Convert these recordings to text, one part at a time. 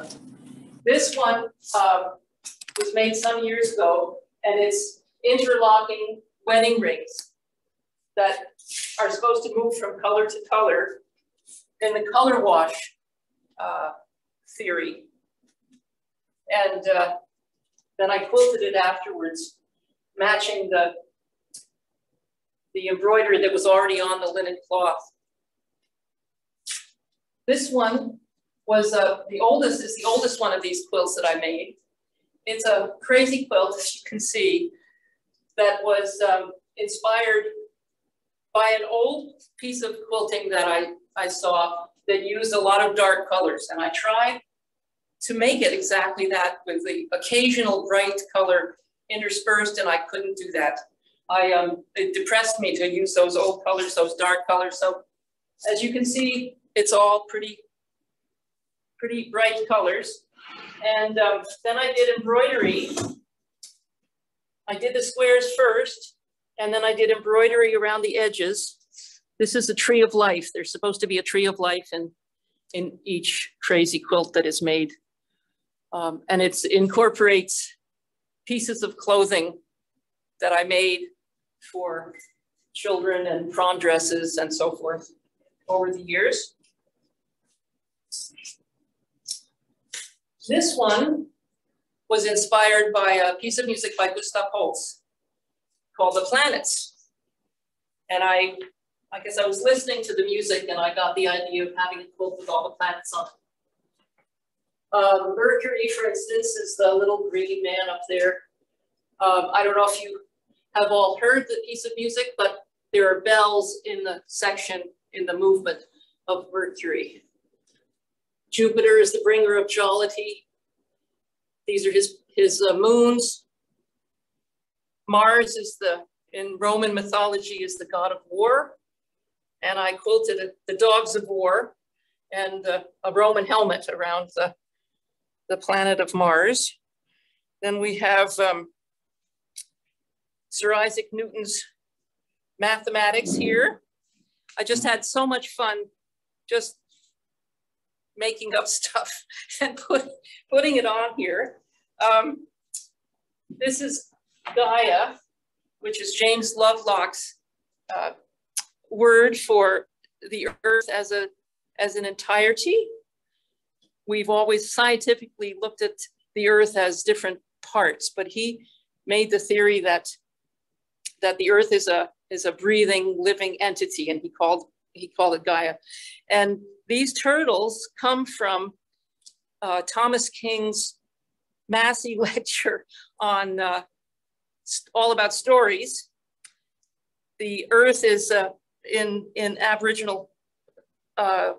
one. This one um, was made some years ago, and it's interlocking wedding rings that are supposed to move from color to color in the color wash uh, theory. And uh, then I quilted it afterwards, matching the, the embroidery that was already on the linen cloth. This one was uh, the oldest, is the oldest one of these quilts that I made. It's a crazy quilt, as you can see, that was um, inspired by an old piece of quilting that I, I saw that used a lot of dark colors. And I tried to make it exactly that with the occasional bright color interspersed and I couldn't do that. I, um, it depressed me to use those old colors, those dark colors. So as you can see, it's all pretty, pretty bright colors. And um, then I did embroidery. I did the squares first, and then I did embroidery around the edges. This is a tree of life. There's supposed to be a tree of life in, in each crazy quilt that is made. Um, and it incorporates pieces of clothing that I made for children and prom dresses and so forth over the years. This one was inspired by a piece of music by Gustav Holst called The Planets. And I, I guess I was listening to the music and I got the idea of having a quilt with all the planets on it. Um, Mercury, for instance, is the little green man up there. Um, I don't know if you have all heard the piece of music, but there are bells in the section in the movement of Mercury. Jupiter is the bringer of jollity. These are his, his uh, moons. Mars is the, in Roman mythology, is the god of war. And I quilted the dogs of war and uh, a Roman helmet around the, the planet of Mars. Then we have um, Sir Isaac Newton's mathematics here. I just had so much fun just making up stuff and put, putting it on here. Um, this is Gaia, which is James Lovelock's uh, word for the earth as, a, as an entirety. We've always scientifically looked at the earth as different parts, but he made the theory that, that the earth is a, is a breathing, living entity, and he called, he called it Gaia. And these turtles come from uh, Thomas King's Massey lecture on uh, all about stories. The earth is uh, in, in Aboriginal uh,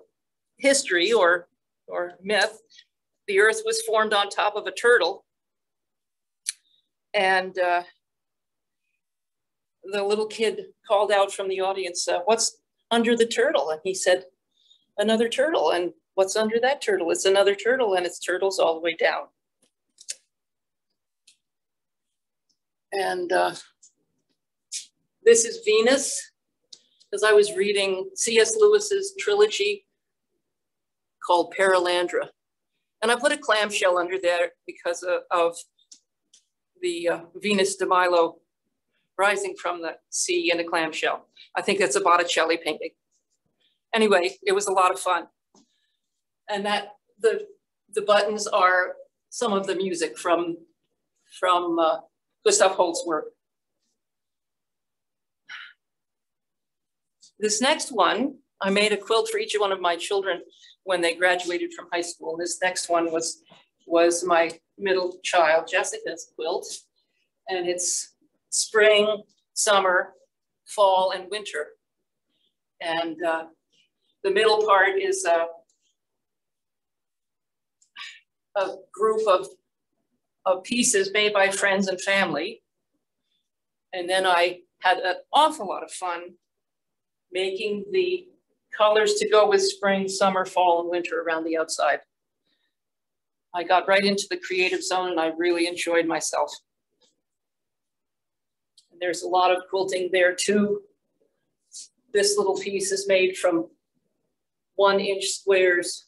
history or, or myth, the earth was formed on top of a turtle. And uh, the little kid called out from the audience, uh, what's under the turtle? And he said, another turtle. And what's under that turtle? It's another turtle and it's turtles all the way down. And uh, this is Venus, because I was reading C.S. Lewis's trilogy called Perelandra. And I put a clamshell under there because of, of the uh, Venus de Milo rising from the sea in a clamshell. I think that's a Botticelli painting anyway, it was a lot of fun. And that the the buttons are some of the music from from uh, Gustav Holst's work. This next one, I made a quilt for each one of my children when they graduated from high school. This next one was was my middle child, Jessica's quilt, and it's spring, summer, fall, and winter. And uh, the middle part is a, a group of, of pieces made by friends and family. And then I had an awful lot of fun making the colors to go with spring, summer, fall, and winter around the outside. I got right into the creative zone and I really enjoyed myself. And there's a lot of quilting there too. This little piece is made from one inch squares.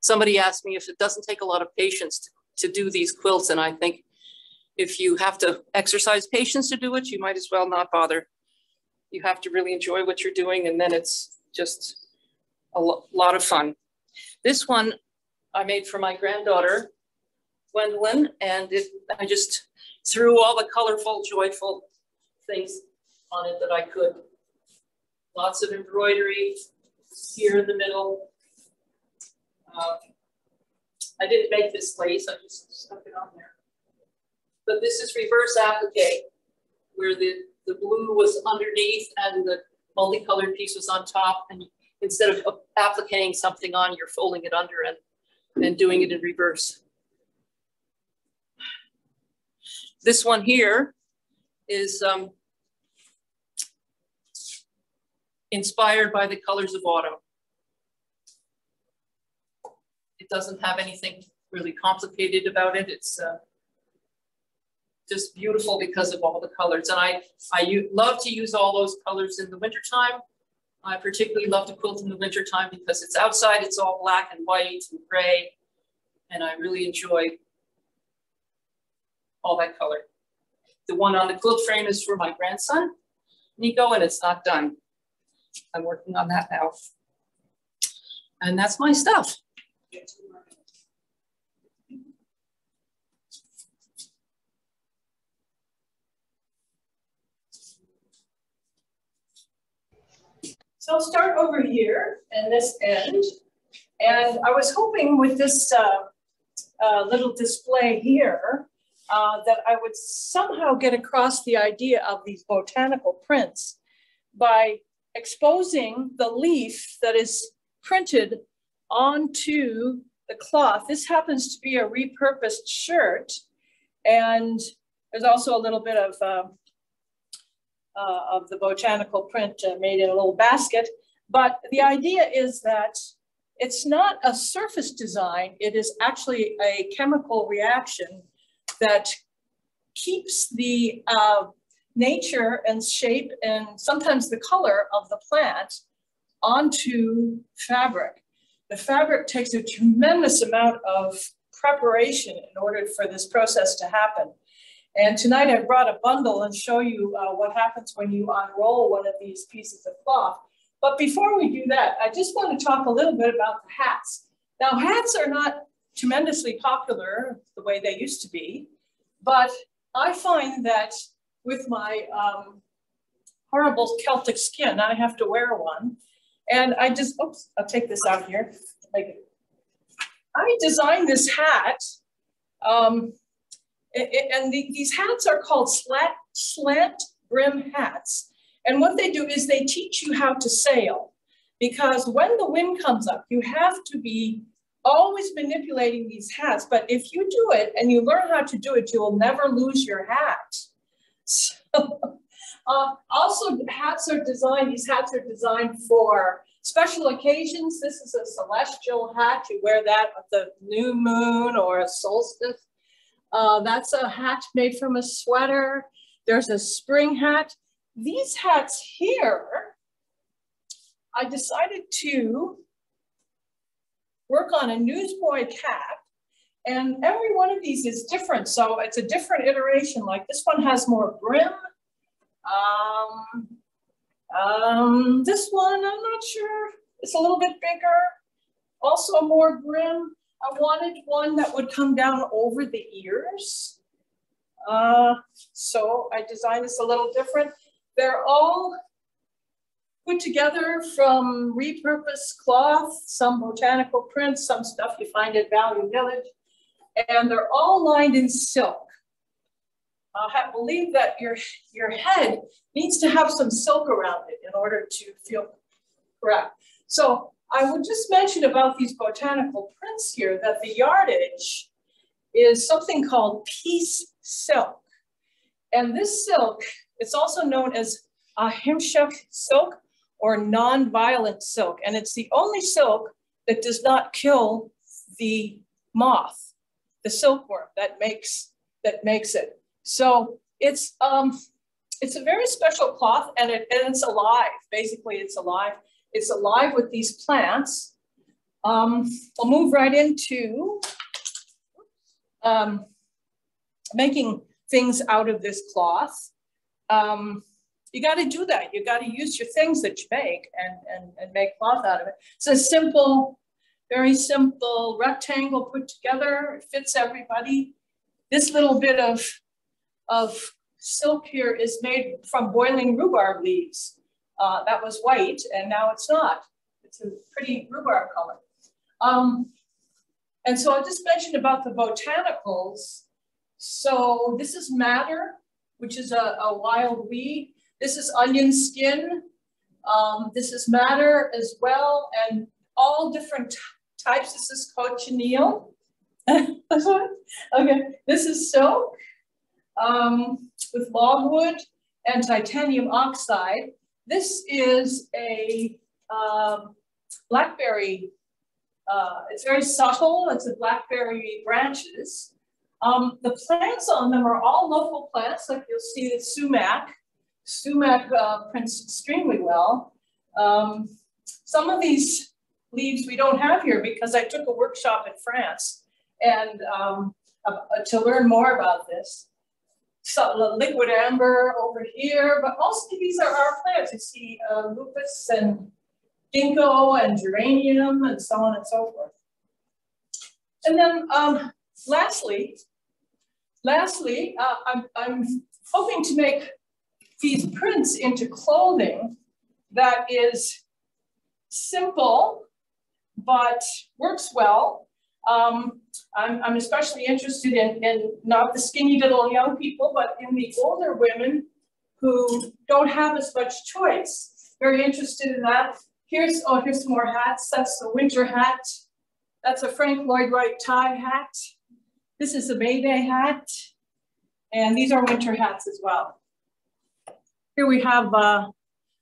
somebody asked me if it doesn't take a lot of patience to, to do these quilts. And I think if you have to exercise patience to do it, you might as well not bother. You have to really enjoy what you're doing and then it's just a lo lot of fun. This one I made for my granddaughter, Gwendolyn, and it, I just threw all the colorful, joyful things on it that I could. Lots of embroidery here in the middle. Um, I didn't make this lace, I just stuck it on there. But this is reverse applique, where the, the blue was underneath and the multicolored piece was on top. And instead of appliquing something on, you're folding it under and, and doing it in reverse. This one here is um, inspired by the colors of autumn. It doesn't have anything really complicated about it. It's uh, just beautiful because of all the colors. And I, I love to use all those colors in the wintertime. I particularly love to quilt in the wintertime because it's outside, it's all black and white and gray. And I really enjoy all that color. The one on the quilt frame is for my grandson, Nico, and it's not done. I'm working on that now. And that's my stuff. So I'll start over here and this end. And I was hoping with this uh, uh, little display here uh, that I would somehow get across the idea of these botanical prints by exposing the leaf that is printed onto the cloth. This happens to be a repurposed shirt. And there's also a little bit of uh, uh, of the botanical print uh, made in a little basket. But the idea is that it's not a surface design, it is actually a chemical reaction that keeps the uh, nature and shape and sometimes the color of the plant onto fabric. The fabric takes a tremendous amount of preparation in order for this process to happen. And tonight I brought a bundle and show you uh, what happens when you unroll one of these pieces of cloth. But before we do that, I just want to talk a little bit about the hats. Now hats are not tremendously popular the way they used to be, but I find that with my um, horrible Celtic skin, I have to wear one. And I just, oops, I'll take this out here. I designed this hat um, and the, these hats are called slant, slant brim hats. And what they do is they teach you how to sail because when the wind comes up, you have to be always manipulating these hats. But if you do it and you learn how to do it, you will never lose your hat. So, uh, also, hats are designed, these hats are designed for special occasions. This is a celestial hat. You wear that at the new moon or a solstice. Uh, that's a hat made from a sweater. There's a spring hat. These hats here, I decided to work on a newsboy cap and every one of these is different. So it's a different iteration. Like this one has more brim. Um, um, this one, I'm not sure. It's a little bit bigger. Also more brim. I wanted one that would come down over the ears. Uh, so I designed this a little different. They're all put together from repurposed cloth, some botanical prints, some stuff you find at Value Village, and they're all lined in silk. I believe that your, your head needs to have some silk around it in order to feel correct. So I would just mention about these botanical prints here that the yardage is something called peace silk. And this silk, it's also known as ahimsa silk or non-violent silk. And it's the only silk that does not kill the moth, the silkworm that makes, that makes it. So it's, um, it's a very special cloth and, it, and it's alive. Basically, it's alive. It's alive with these plants. Um, we'll move right into um, making things out of this cloth. Um, you got to do that. You got to use your things that you make and, and, and make cloth out of it. It's a simple, very simple rectangle put together. It fits everybody. This little bit of, of silk here is made from boiling rhubarb leaves. Uh, that was white and now it's not. It's a pretty rhubarb color. Um, and so I just mentioned about the botanicals. So this is madder, which is a, a wild weed. This is onion skin. Um, this is madder as well, and all different types. This is called cochineal. okay, this is silk um, with logwood and titanium oxide. This is a um, blackberry. Uh, it's very subtle. It's a blackberry branches. Um, the plants on them are all local plants, like you'll see the sumac. Sumac uh, prints extremely well. Um, some of these leaves we don't have here because I took a workshop in France and um, uh, to learn more about this. So liquidambar over here, but most of these are our plants. You see uh, lupus and ginkgo and geranium and so on and so forth. And then um, lastly, lastly, uh, I'm, I'm hoping to make these prints into clothing that is simple, but works well. Um, I'm, I'm, especially interested in, in not the skinny little young people, but in the older women who don't have as much choice. Very interested in that. Here's, oh, here's more hats. That's the winter hat. That's a Frank Lloyd Wright tie hat. This is a May Day hat. And these are winter hats as well. Here we have, uh,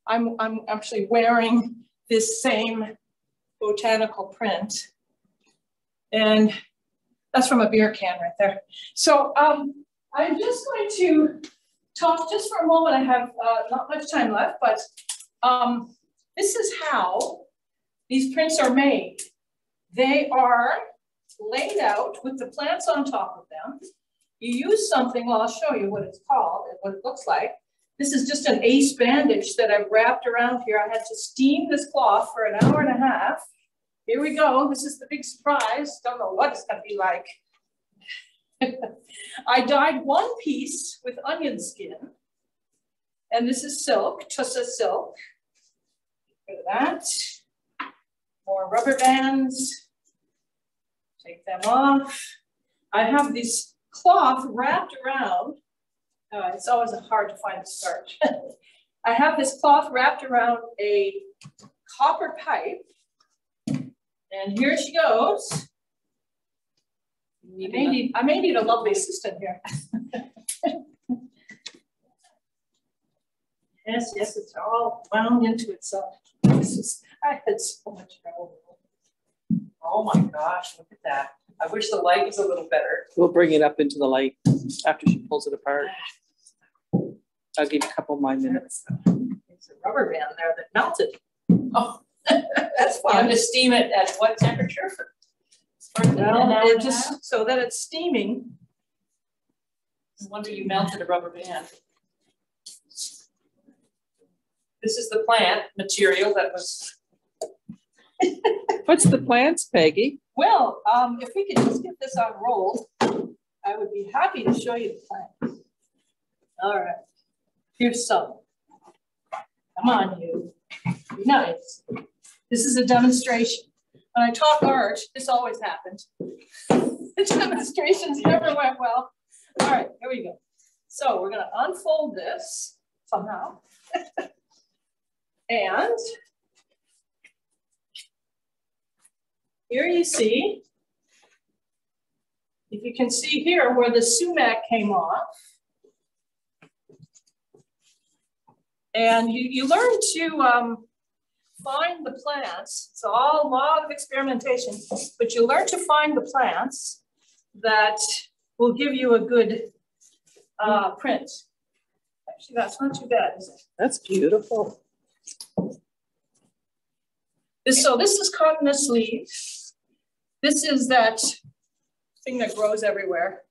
I'm, I'm actually wearing this same botanical print. And that's from a beer can right there. So um, I'm just going to talk just for a moment. I have uh, not much time left, but um, this is how these prints are made. They are laid out with the plants on top of them. You use something, well, I'll show you what it's called, and what it looks like. This is just an ace bandage that I've wrapped around here. I had to steam this cloth for an hour and a half. Here we go. This is the big surprise. Don't know what it's going to be like. I dyed one piece with onion skin. And this is silk, Tussa silk. Look at that. More rubber bands. Take them off. I have this cloth wrapped around uh, it's always hard to find the starch. I have this cloth wrapped around a copper pipe. And here she goes. I may, need, I may need a lovely assistant here. yes, yes, it's all wound into itself. Just, I had so much trouble. Oh my gosh, look at that. I wish the light was a little better. We'll bring it up into the light after she pulls it apart. I'll give you a couple more minutes. There's a rubber band there that melted. Oh, that's fun. You have to steam it at what temperature? Well, just so that it's steaming. No wonder you melted a rubber band. This is the plant material that was. What's the plants, Peggy? Well, um, if we could just get this unrolled, I would be happy to show you the plants. All right. Some. Come on, you. Be nice. This is a demonstration. When I talk art, this always happens. the demonstrations never went well. All right, here we go. So we're going to unfold this somehow. and here you see, if you can see here where the sumac came off, And you, you learn to um, find the plants. It's all a lot of experimentation, but you learn to find the plants that will give you a good uh, print. Actually, that's not too bad, is it? That's beautiful. This, so this is cotton leaf. This is that thing that grows everywhere.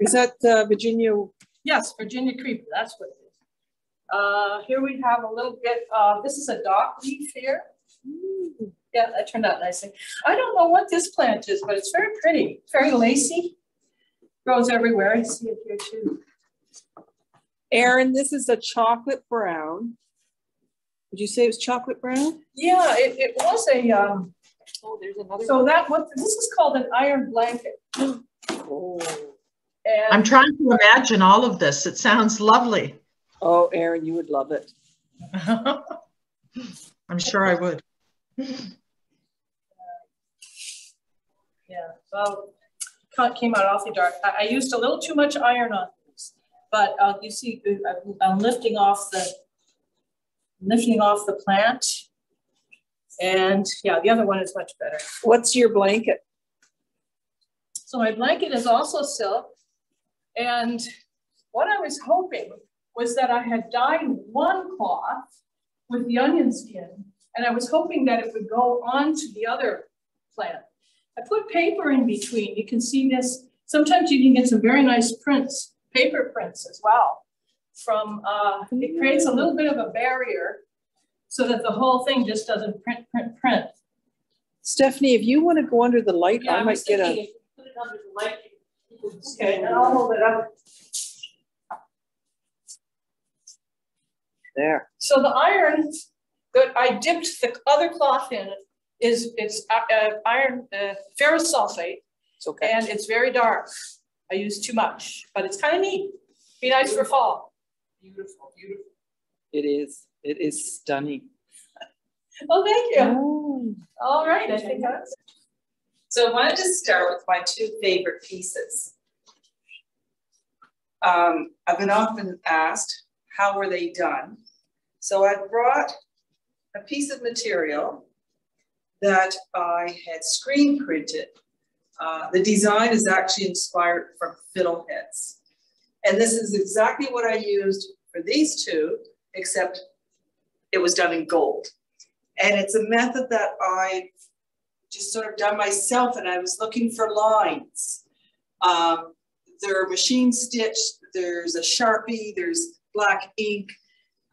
Is that uh, Virginia? Yes, Virginia creeper, that's what it is. Uh, here we have a little bit, uh, this is a dock leaf here. Yeah, that turned out nicely. I don't know what this plant is, but it's very pretty, very lacy. Grows everywhere, I see it here too. Erin, this is a chocolate brown. Would you say it was chocolate brown? Yeah, it, it was a, um, Oh, there's another. so that, what, this is called an iron blanket. Oh. I'm trying to imagine all of this. It sounds lovely. Oh, Erin, you would love it. I'm sure I would. Yeah, well, it came out awfully dark. I, I used a little too much iron on this, but uh, you see, I'm- I'm lifting off the, lifting off the plant. And yeah, the other one is much better. What's your blanket? So my blanket is also silk. And what I was hoping was that I had dyed one cloth with the onion skin. And I was hoping that it would go on to the other plant. I put paper in between. You can see this. Sometimes you can get some very nice prints, paper prints as well. From, uh, it creates a little bit of a barrier so that the whole thing just doesn't print, print, print. Stephanie, if you want to go under the light, Yeah, I I might get a, if you put it under the light, you can- Okay, and I'll hold it up. There. So the iron that I dipped the other cloth in is, it's uh, uh, iron, uh, ferrous sulfate, It's okay. and it's very dark. I use too much, but it's kind of neat. Be nice for fall. Beautiful, beautiful. It is, it is stunning. Oh, thank you. Oh. All right, I think that's. So I wanted to start with my two favorite pieces. Um, I've been often asked, how were they done? So I brought a piece of material that I had screen printed. Uh, the design is actually inspired from fiddleheads. And this is exactly what I used for these two, except it was done in gold. And it's a method that I just sort of done myself and I was looking for lines. Um, they're machine stitched, there's a Sharpie, there's black ink,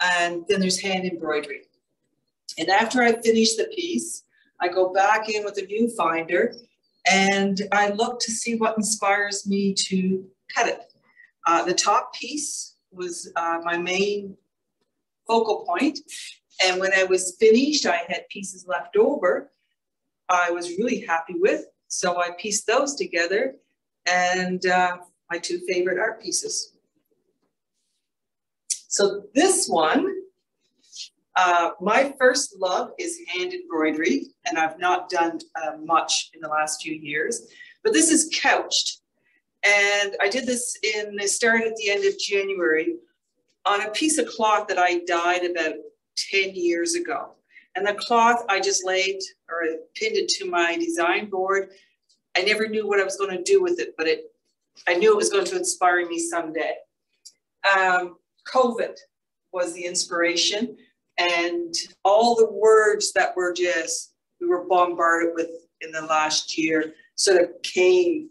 and then there's hand embroidery. And after I finish the piece, I go back in with a viewfinder and I look to see what inspires me to cut it. Uh, the top piece was uh, my main focal point, And when I was finished, I had pieces left over I was really happy with. So I pieced those together and uh, my two favorite art pieces. So this one, uh, my first love is hand embroidery, and I've not done uh, much in the last few years, but this is couched. And I did this in, it started at the end of January on a piece of cloth that I dyed about 10 years ago. And the cloth, I just laid or I pinned it to my design board. I never knew what I was going to do with it, but it, I knew it was going to inspire me someday. Um, COVID was the inspiration and all the words that were just, we were bombarded with in the last year sort of came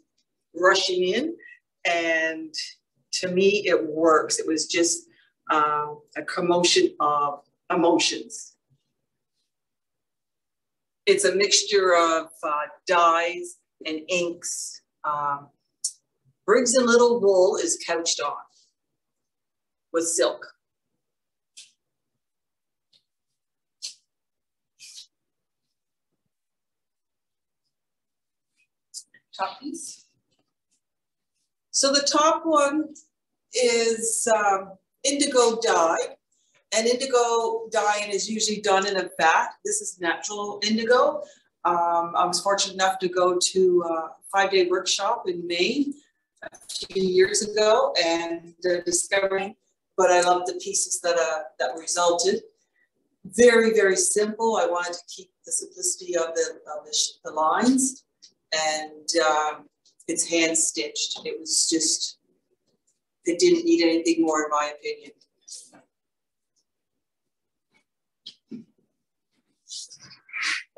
rushing in. And to me, it works. It was just um, a commotion of emotions it's a mixture of uh, dyes and inks. Um, Briggs and Little wool is couched on with silk. Top piece. So the top one is um, indigo dye. And indigo dyeing is usually done in a vat. This is natural indigo. Um, I was fortunate enough to go to a five-day workshop in Maine a few years ago and uh, discovering, but I love the pieces that, uh, that resulted. Very, very simple. I wanted to keep the simplicity of the, of the, the lines and um, it's hand stitched. It was just, it didn't need anything more in my opinion.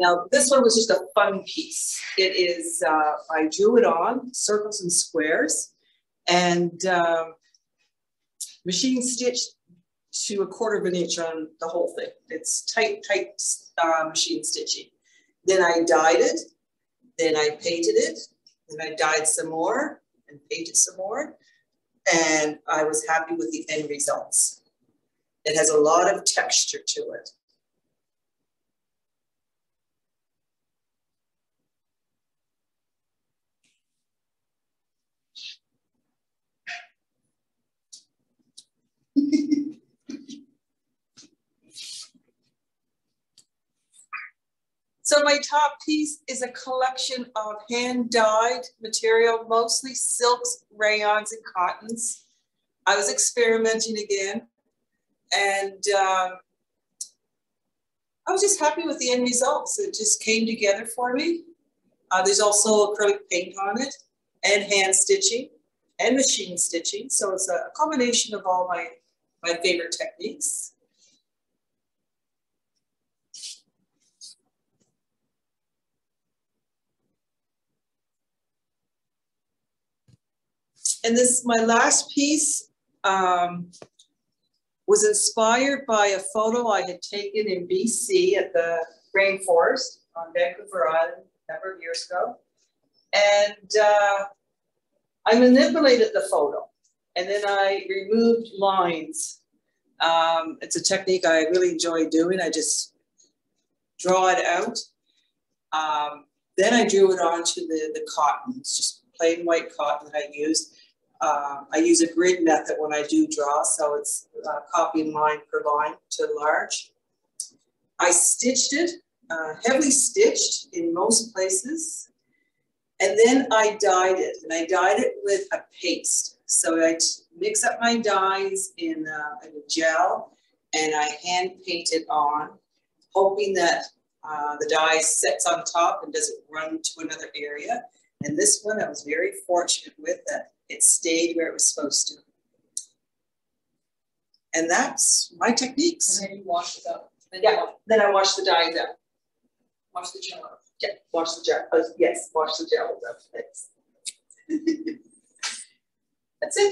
Now, this one was just a fun piece. It is, uh, I drew it on circles and squares and, um, machine stitched to a quarter of an inch on the whole thing. It's tight, tight, uh, machine stitching. Then I dyed it, then I painted it, then I dyed some more and painted some more. And I was happy with the end results. It has a lot of texture to it. So my top piece is a collection of hand-dyed material, mostly silks, rayons, and cottons. I was experimenting again, and um, I was just happy with the end results. It just came together for me. Uh, there's also acrylic paint on it, and hand stitching, and machine stitching. So it's a combination of all my, my favorite techniques. And this, my last piece, um, was inspired by a photo I had taken in BC at the rainforest on Vancouver Island a number of years ago. And uh, I manipulated the photo and then I removed lines. Um, it's a technique I really enjoy doing. I just draw it out. Um, then I drew it onto the, the cotton. It's just plain white cotton that I used. Uh, I use a grid method when I do draw, so it's uh, copying line per line to large. I stitched it, uh, heavily stitched in most places, and then I dyed it, and I dyed it with a paste. So I mix up my dyes in, uh, in a gel, and I hand paint it on, hoping that uh, the dye sets on top and doesn't run to another area. And this one I was very fortunate with that it stayed where it was supposed to. And that's my techniques. And then you wash it up. Then Yeah, then I wash the dye out. Wash the gel up. Yeah, wash the gel, uh, yes, wash the gel out, thanks. That's it.